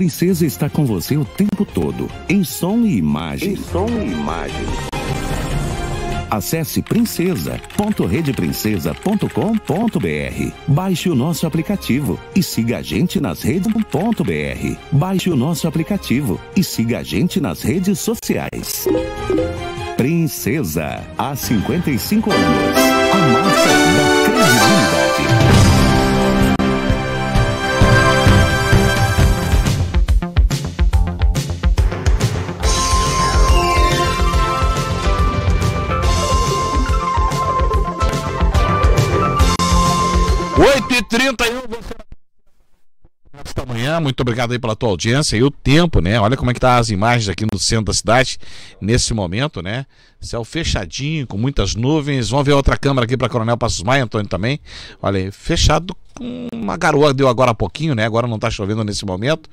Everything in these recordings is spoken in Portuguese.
Princesa está com você o tempo todo, em som e imagem. Em som e imagem. Acesse princesa.redeprincesa.com.br. Baixe o nosso aplicativo e siga a gente nas redes.br. Baixe o nosso aplicativo e siga a gente nas redes sociais. Princesa, há 55 anos. A marca da 8h31, você esta manhã, muito obrigado aí pela tua audiência e o tempo, né? Olha como é que tá as imagens aqui no centro da cidade nesse momento, né? Céu fechadinho, com muitas nuvens. Vamos ver outra câmera aqui para Coronel Passos Maia, Antônio também. Olha aí, fechado com uma garoa deu agora há pouquinho, né? Agora não tá chovendo nesse momento,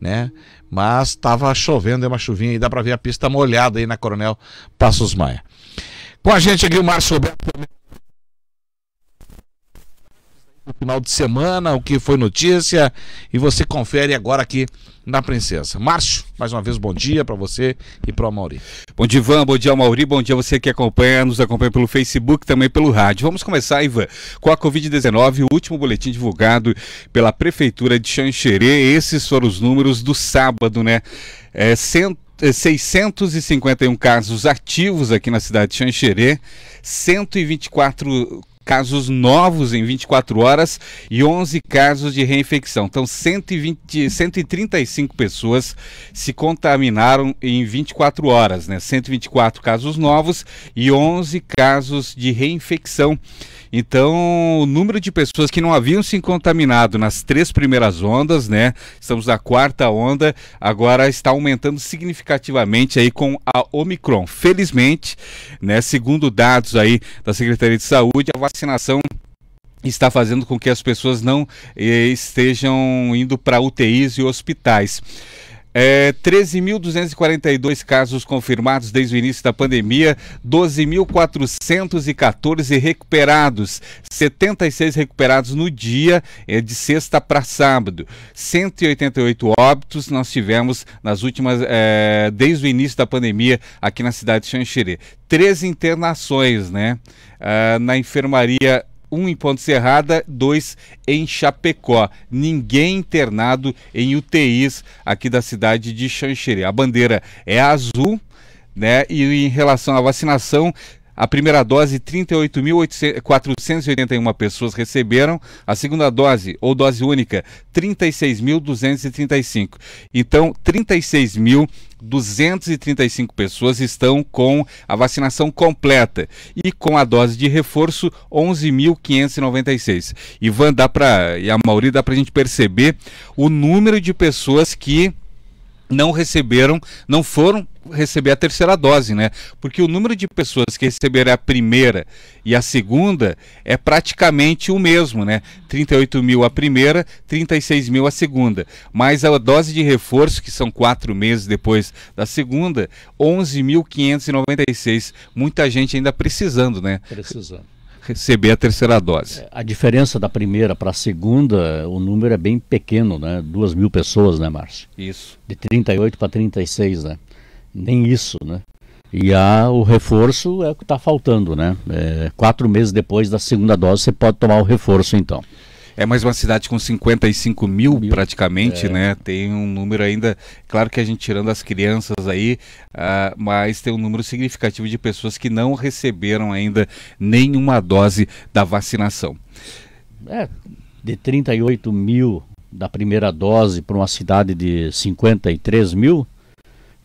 né? Mas estava chovendo, é uma chuvinha e dá para ver a pista molhada aí na Coronel Passos Maia. Com a gente aqui o Márcio Roberto também final de semana, o que foi notícia, e você confere agora aqui na Princesa. Márcio, mais uma vez, bom dia para você e para o Mauri. Bom dia, Ivan, bom dia, Mauri, bom dia você que acompanha, nos acompanha pelo Facebook, também pelo rádio. Vamos começar, Ivan, com a Covid-19, o último boletim divulgado pela Prefeitura de Xanxerê. Esses foram os números do sábado, né? É, cento 651 casos ativos aqui na cidade de Xanxerê, 124 casos novos em 24 horas e 11 casos de reinfecção. Então, 120, 135 pessoas se contaminaram em 24 horas, né? 124 casos novos e 11 casos de reinfecção. Então, o número de pessoas que não haviam se contaminado nas três primeiras ondas, né? Estamos na quarta onda, agora está aumentando significativamente aí com a Omicron. Felizmente, né, segundo dados aí da Secretaria de Saúde, a vacinação está fazendo com que as pessoas não eh, estejam indo para UTIs e hospitais. É, 13.242 casos confirmados desde o início da pandemia, 12.414 recuperados, 76 recuperados no dia é, de sexta para sábado, 188 óbitos nós tivemos nas últimas, é, desde o início da pandemia aqui na cidade de Xanxerê. Três internações, né? Uh, na enfermaria um em Ponte Serrada, dois em Chapecó. Ninguém internado em UTIs aqui da cidade de Xanxerê. A bandeira é azul, né? E em relação à vacinação, a primeira dose, 38.481 pessoas receberam. A segunda dose, ou dose única, 36.235. Então, 36.235 pessoas estão com a vacinação completa. E com a dose de reforço, 11.596. Ivan, dá para, e a Mauri, dá para a gente perceber o número de pessoas que não receberam, não foram receber a terceira dose, né? Porque o número de pessoas que receberam a primeira e a segunda é praticamente o mesmo, né? 38 mil a primeira, 36 mil a segunda. Mas a dose de reforço, que são quatro meses depois da segunda, 11.596. Muita gente ainda precisando, né? Precisando receber a terceira dose. É, a diferença da primeira para a segunda, o número é bem pequeno, né? Duas mil pessoas, né, Márcio? Isso. De 38 para 36, né? Nem isso, né? E a, o reforço é o que está faltando, né? É, quatro meses depois da segunda dose, você pode tomar o reforço, então. É mais uma cidade com 55 mil, mil. praticamente, é. né? Tem um número ainda, claro que a gente tirando as crianças aí, uh, mas tem um número significativo de pessoas que não receberam ainda nenhuma dose da vacinação. É, de 38 mil da primeira dose para uma cidade de 53 mil,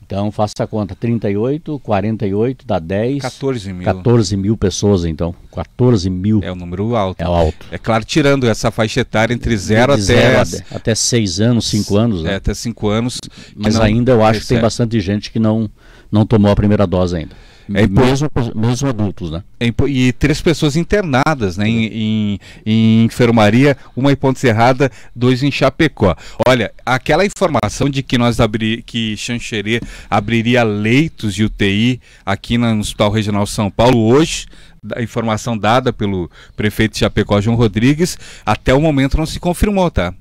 então faça a conta, 38, 48, dá 10. 14 mil. 14 mil pessoas, então. 14 mil. É um número alto. É alto. É claro, tirando essa faixa etária entre 0 até. Zero até 6 anos, 5 anos. Né? É, até 5 anos. Mas ainda eu acho recebe. que tem bastante gente que não, não tomou a primeira dose ainda. É, mesmo, mesmo adultos, né? É, e três pessoas internadas né, em, em, em, enfermaria, uma em Ponte Serrada, dois em Chapecó. Olha, aquela informação de que nós abri, que Xanxerê abriria leitos de UTI aqui no Hospital Regional São Paulo hoje, a informação dada pelo prefeito de Chapecó, João Rodrigues, até o momento não se confirmou, tá?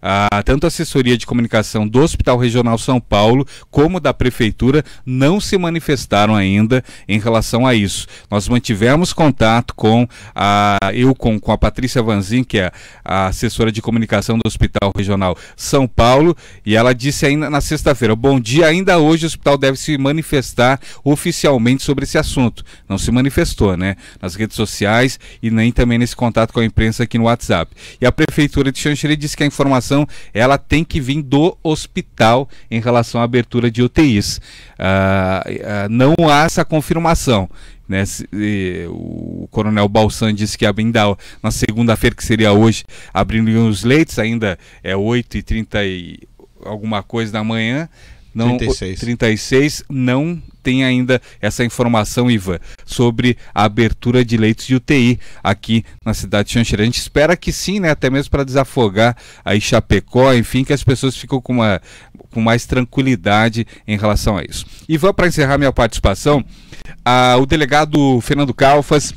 A, tanto a assessoria de comunicação do Hospital Regional São Paulo como da Prefeitura não se manifestaram ainda em relação a isso. Nós mantivemos contato com a eu com, com a Patrícia Vanzin, que é a assessora de comunicação do Hospital Regional São Paulo, e ela disse ainda na sexta-feira: Bom dia, ainda hoje o hospital deve se manifestar oficialmente sobre esse assunto. Não se manifestou, né? Nas redes sociais e nem também nesse contato com a imprensa aqui no WhatsApp. E a Prefeitura de Xanxerê disse que a informação ela tem que vir do hospital em relação à abertura de UTIs. Ah, ah, não há essa confirmação. Né, o coronel Balsan disse que ainda na segunda-feira, que seria hoje, abrindo os leitos, ainda é 8h30 e alguma coisa da manhã. Não, 36. 36 não tem ainda essa informação, Ivan, sobre a abertura de leitos de UTI aqui na cidade de Xanxerê. A gente espera que sim, né? Até mesmo para desafogar aí Chapecó, enfim, que as pessoas ficam com, uma, com mais tranquilidade em relação a isso. Ivan, para encerrar minha participação, a, o delegado Fernando Calfas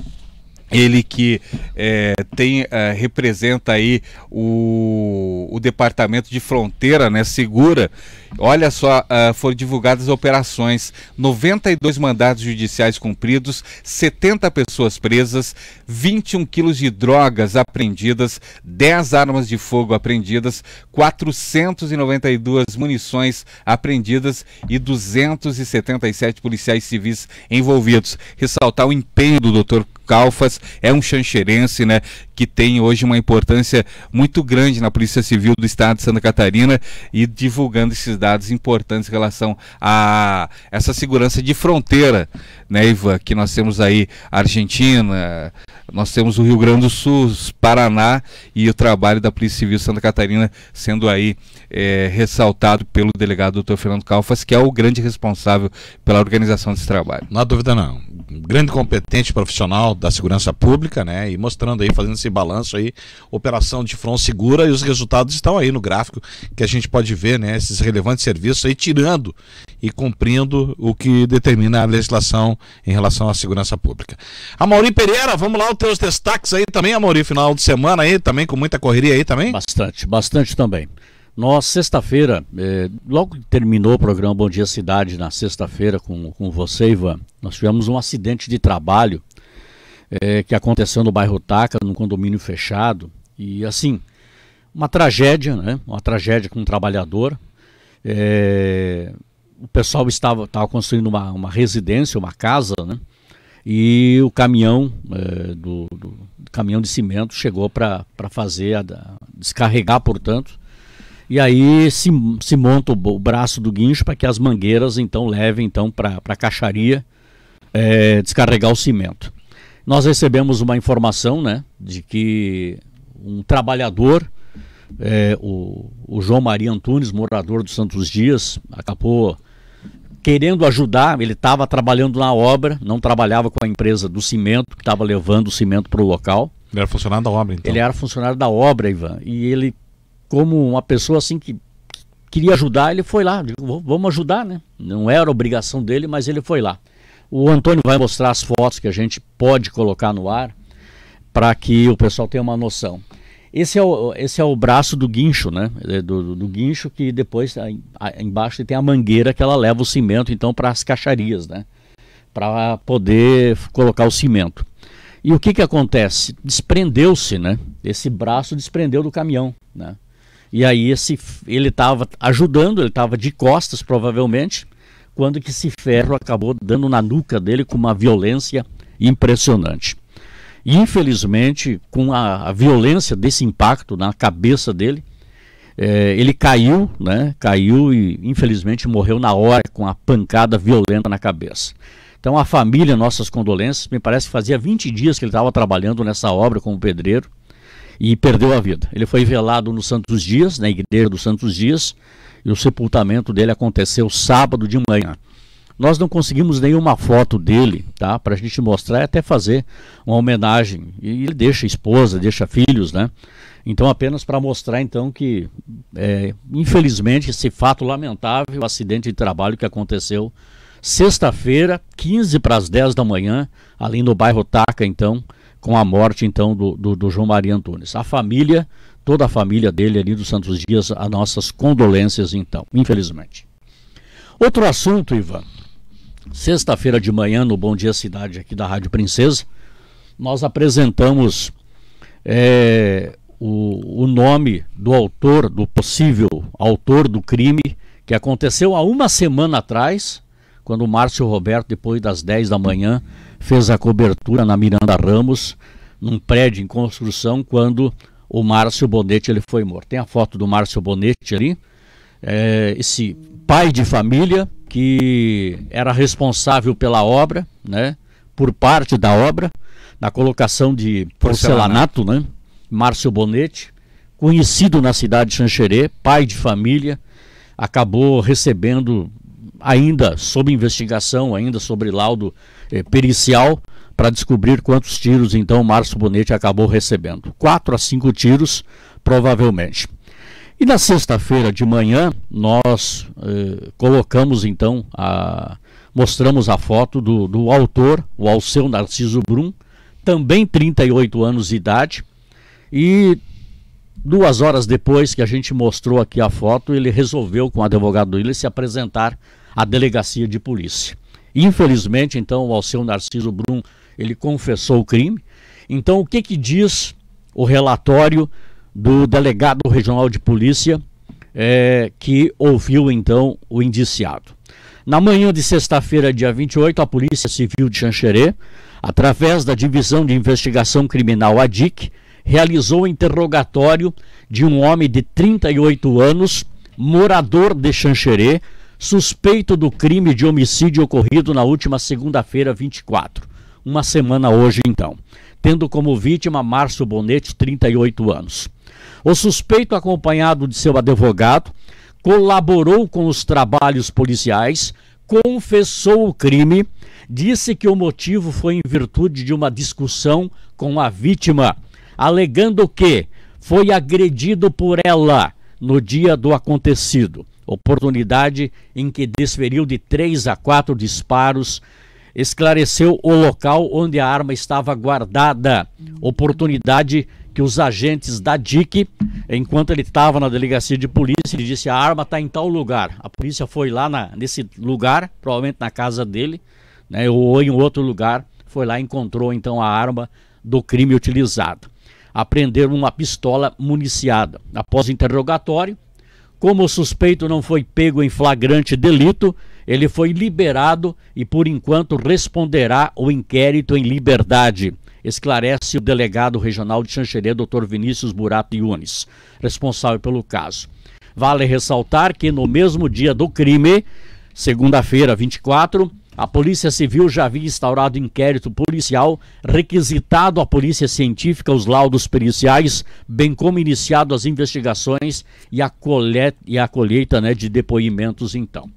ele que é, tem é, representa aí o, o departamento de fronteira, né, segura. Olha só, uh, foram divulgadas operações, 92 mandados judiciais cumpridos, 70 pessoas presas, 21 quilos de drogas apreendidas, 10 armas de fogo apreendidas, 492 munições apreendidas e 277 policiais civis envolvidos. Ressaltar o empenho do Dr. Calfas, é um xanxerense, né, que tem hoje uma importância muito grande na Polícia Civil do Estado de Santa Catarina e divulgando esses dados importantes em relação a essa segurança de fronteira, né, Iva, que nós temos aí Argentina, nós temos o Rio Grande do Sul, Paraná e o trabalho da Polícia Civil Santa Catarina sendo aí é, ressaltado pelo delegado Dr. Fernando Calfas, que é o grande responsável pela organização desse trabalho. Não há dúvida não. Grande competente profissional da segurança pública, né? E mostrando aí, fazendo esse balanço aí, operação de front segura e os resultados estão aí no gráfico que a gente pode ver, né? Esses relevantes serviços aí tirando e cumprindo o que determina a legislação em relação à segurança pública. A Mauri Pereira, vamos lá, os teus destaques aí também, Mauri, final de semana aí também, com muita correria aí também? Bastante, bastante também. Nós, sexta-feira, eh, logo que terminou o programa Bom Dia Cidade, na sexta-feira, com, com você, Ivan, nós tivemos um acidente de trabalho eh, que aconteceu no bairro Taca, num condomínio fechado. E, assim, uma tragédia, né? Uma tragédia com um trabalhador. Eh, o pessoal estava, estava construindo uma, uma residência, uma casa, né? E o caminhão do, do, caminhão de cimento chegou para fazer, a, descarregar, portanto, e aí se, se monta o, o braço do guincho para que as mangueiras então levem então para a caixaria é, descarregar o cimento. Nós recebemos uma informação né, de que um trabalhador, é, o, o João Maria Antunes, morador dos Santos Dias, acabou querendo ajudar, ele estava trabalhando na obra, não trabalhava com a empresa do cimento, que estava levando o cimento para o local. Ele era funcionário da obra, então? Ele era funcionário da obra, Ivan, e ele como uma pessoa assim que queria ajudar, ele foi lá, vamos ajudar, né? Não era obrigação dele, mas ele foi lá. O Antônio vai mostrar as fotos que a gente pode colocar no ar para que o pessoal tenha uma noção. Esse é o, esse é o braço do guincho, né? É do, do guincho que depois embaixo tem a mangueira que ela leva o cimento então para as caixarias, né? Para poder colocar o cimento. E o que que acontece? Desprendeu-se, né? Esse braço desprendeu do caminhão, né? E aí esse, ele estava ajudando, ele estava de costas provavelmente, quando que esse ferro acabou dando na nuca dele com uma violência impressionante. E, infelizmente, com a, a, violência desse impacto na cabeça dele, é, ele caiu, né? Caiu e infelizmente morreu na hora com a pancada violenta na cabeça. Então a família, nossas condolências, me parece que fazia 20 dias que ele estava trabalhando nessa obra como pedreiro e perdeu a vida. Ele foi velado no Santos Dias, na igreja dos Santos Dias, e o sepultamento dele aconteceu sábado de manhã. Nós não conseguimos nenhuma foto dele, tá? Para a gente mostrar e até fazer uma homenagem. E ele deixa esposa, deixa filhos, né? Então apenas para mostrar então que, é, infelizmente, esse fato lamentável, o acidente de trabalho que aconteceu sexta-feira, 15 para as 10 da manhã, ali no bairro Taca, então, com a morte então do, do, do João Maria Antunes. A família, toda a família dele ali dos Santos Dias as nossas condolências, então, infelizmente. Outro assunto, Ivan. Sexta-feira de manhã, no Bom Dia Cidade, aqui da Rádio Princesa, nós apresentamos é, o, o nome do autor, do possível autor do crime, que aconteceu há uma semana atrás, quando o Márcio Roberto, depois das 10 da manhã, fez a cobertura na Miranda Ramos, num prédio em construção, quando o Márcio Bonetti ele foi morto. Tem a foto do Márcio Bonetti ali, é, esse pai de família que era responsável pela obra, né, por parte da obra, na colocação de porcelanato, né, Márcio Bonetti, conhecido na cidade de Xanxerê, pai de família, acabou recebendo ainda sob investigação, ainda sobre laudo eh, pericial, para descobrir quantos tiros então Márcio Bonetti acabou recebendo. Quatro a cinco tiros, provavelmente. E na sexta-feira de manhã, nós eh, colocamos então, a, mostramos a foto do, do autor, o Alceu Narciso Brum, também 38 anos de idade, e duas horas depois que a gente mostrou aqui a foto, ele resolveu com o advogado dele se apresentar à delegacia de polícia. Infelizmente, então, o Alceu Narciso Brum, ele confessou o crime. Então, o que que diz o relatório do delegado regional de polícia é, que ouviu, então, o indiciado? Na manhã de sexta-feira, dia 28, a Polícia Civil de Xanxerê, através da Divisão de Investigação Criminal ADIC, realizou o interrogatório de um homem de 38 anos, morador de Xanxerê, suspeito do crime de homicídio ocorrido na última segunda-feira, 24. Uma semana hoje, então. Tendo como vítima Márcio Bonete, 38 anos. O suspeito, acompanhado de seu advogado, colaborou com os trabalhos policiais, confessou o crime, disse que o motivo foi em virtude de uma discussão com a vítima alegando que foi agredido por ela no dia do acontecido, oportunidade em que desferiu de três a quatro disparos, esclareceu o local onde a arma estava guardada, oportunidade que os agentes da DIC, enquanto ele estava na delegacia de polícia, ele disse a arma está em tal lugar. A polícia foi lá na, nesse lugar, provavelmente na casa dele, né, ou em outro lugar, foi lá e encontrou então a arma do crime utilizado apreenderam uma pistola municiada. Após interrogatório, como o suspeito não foi pego em flagrante delito, ele foi liberado e, por enquanto, responderá o inquérito em liberdade. Esclarece o delegado regional de Xanxerê, Dr. Vinícius Burato Yunes, responsável pelo caso. Vale ressaltar que no mesmo dia do crime, segunda-feira, 24, a Polícia Civil já havia instaurado inquérito policial, requisitado à Polícia Científica os laudos periciais, bem como iniciado as investigações e a, coleta, e a colheita né, de depoimentos, então.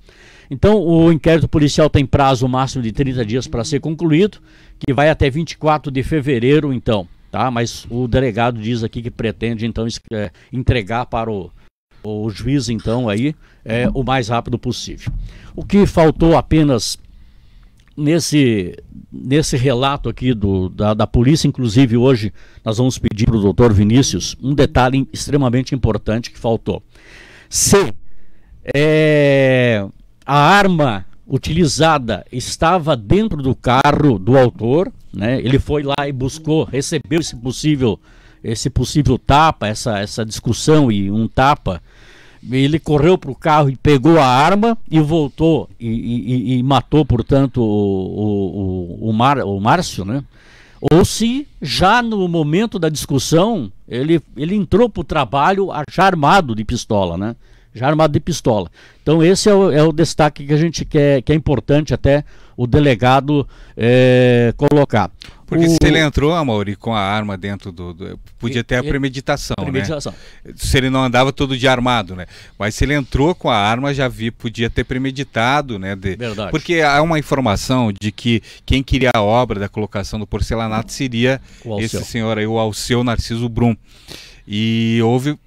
Então, o inquérito policial tem prazo máximo de 30 dias para ser concluído, que vai até 24 de fevereiro, então. Tá? Mas o delegado diz aqui que pretende, então, é, entregar para o, o juiz, então, aí, é, o mais rápido possível. O que faltou apenas nesse, nesse relato aqui do, da, da polícia, inclusive hoje nós vamos pedir para o doutor Vinícius um detalhe extremamente importante que faltou. Se é, a arma utilizada estava dentro do carro do autor, né, ele foi lá e buscou, recebeu esse possível, esse possível tapa, essa, essa discussão e um tapa ele correu para o carro e pegou a arma e voltou e, e, e matou, portanto, o, o, o, Mar, o Márcio, né? Ou se já no momento da discussão ele, ele entrou para o trabalho já armado de pistola, né? Já armado de pistola. Então esse é o, é o destaque que a gente quer, que é importante até o delegado é, colocar. Porque o... se ele entrou, Amaury, com a arma dentro do. do podia ter a premeditação, premeditação, né? Se ele não andava todo de armado, né? Mas se ele entrou com a arma, já vi, podia ter premeditado, né? De... Verdade. Porque há uma informação de que quem queria a obra da colocação do porcelanato seria esse senhor aí, o Alceu Narciso Brum. E houve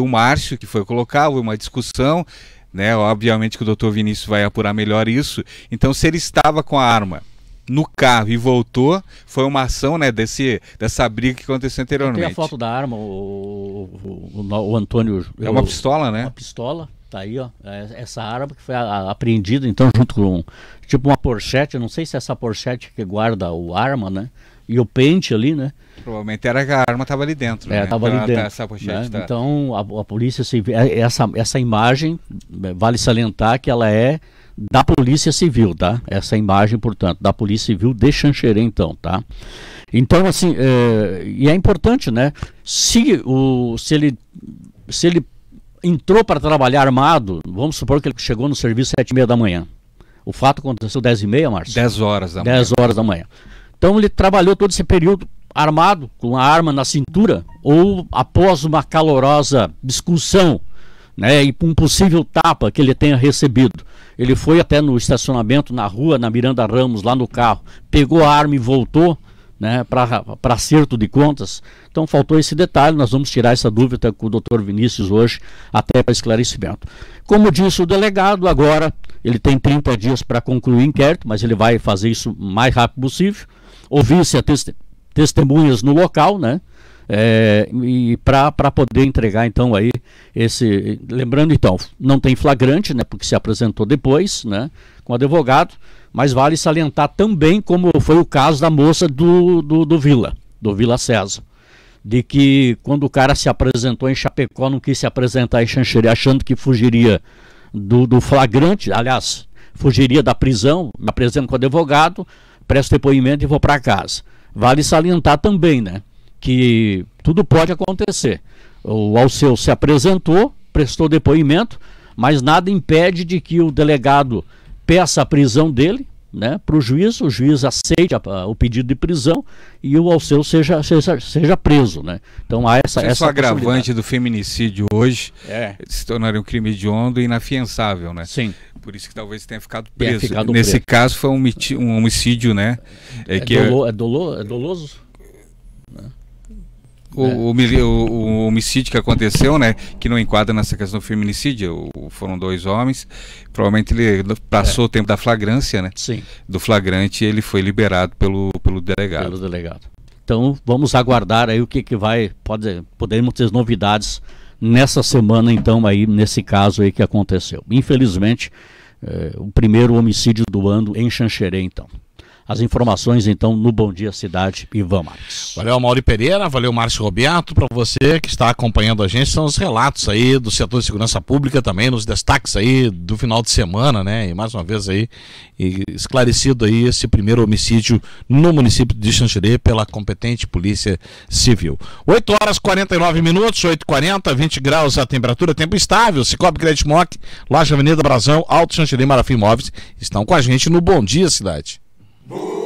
o Márcio que foi colocar, houve uma discussão, né? Obviamente que o doutor Vinícius vai apurar melhor isso. Então, se ele estava com a arma no carro e voltou, foi uma ação né, desse, dessa briga que aconteceu anteriormente. Tem a foto da arma, o, o, o, o Antônio. É uma pistola, né? Uma pistola, tá aí, ó. É essa arma que foi apreendida, então, junto com tipo uma porchete, não sei se é essa porchete que guarda o arma, né? E o pente ali, né? Provavelmente era que a arma estava ali dentro. É, né? estava ali Tá- dentro. tá- essa né? tá- Então, a, a polícia civil, é- essa, essa imagem, é, vale salientar que ela é da Polícia Civil, tá? Essa imagem, portanto, da Polícia Civil de Xanxerê, então, tá? Então, assim, é, e é importante, né? Se, o, se, ele, se ele entrou para trabalhar armado, vamos supor que ele chegou no serviço às sete e meia da manhã. O fato aconteceu às 10 e meia, Márcio? 10 horas da manhã. 10 horas da manhã. Então ele trabalhou todo esse período armado, com a arma na cintura, ou após uma calorosa discussão, né, e um possível tapa que ele tenha recebido. Ele foi até no estacionamento na rua, na Miranda Ramos, lá no carro, pegou a arma e voltou, né, para acerto de contas. Então faltou esse detalhe, nós vamos tirar essa dúvida com o doutor Vinícius hoje, até para esclarecimento. Como disse o delegado, agora ele tem 30 dias para concluir o inquérito, mas ele vai fazer isso o mais rápido possível. Ouvir-se testemunhas no local, né? É, e para poder entregar então aí esse lembrando então não tem flagrante né porque se apresentou depois né com advogado mas vale salientar também como foi o caso da moça do, do, do Vila do Vila César de que quando o cara se apresentou em Chapecó não quis se apresentar em Xanxerê achando que fugiria do, do flagrante aliás fugiria da prisão me apresento com o advogado presto depoimento e vou para casa. Vale salientar também né que tudo pode acontecer. O Alceu se apresentou, prestou depoimento, mas nada impede de que o delegado peça a prisão dele né, para o juiz, o juiz aceite a- a- o pedido de prisão e o Alceu seja, seja, seja preso. Né? Então há essa, é essa agravante do feminicídio hoje É, se tornaria um crime hediondo e inafiançável, né? sim. Por isso que talvez tenha ficado preso. ficado Nesse preso. caso foi um, um homicídio, né? É, É, que dolo, é, dolo, é doloso? O, mili- o- o homicídio que aconteceu, né? Que não enquadra nessa questão do feminicídio. o- foram dois homens. Provavelmente ele passou o tempo da flagrância, né? Sim. Do flagrante ele foi liberado pelo, pelo delegado. pelo delegado. Então vamos aguardar aí o que, que vai. Pode, podemos ter novidades nessa semana, então, aí, nesse caso aí que aconteceu. Infelizmente, eh, o primeiro homicídio do ano em Xanxerê, então. As informações, então, no Bom Dia Cidade, Ivan Marques. Valeu, Mauri Pereira, valeu, Márcio Roberto. Para você que está acompanhando a gente, são os relatos aí do setor de segurança pública também, nos destaques aí do final de semana, né? E mais uma vez aí, esclarecido aí esse primeiro homicídio no município de Xanxerê pela competente Polícia Civil. 8 horas 49 minutos, 8h40, 20 graus a temperatura, tempo estável. Cicobi Credit Moc, Loja Avenida Brasão, Alto Xanxerê Marafim Imóveis estão com a gente no Bom Dia Cidade. Boo!